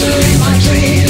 To live my dreams.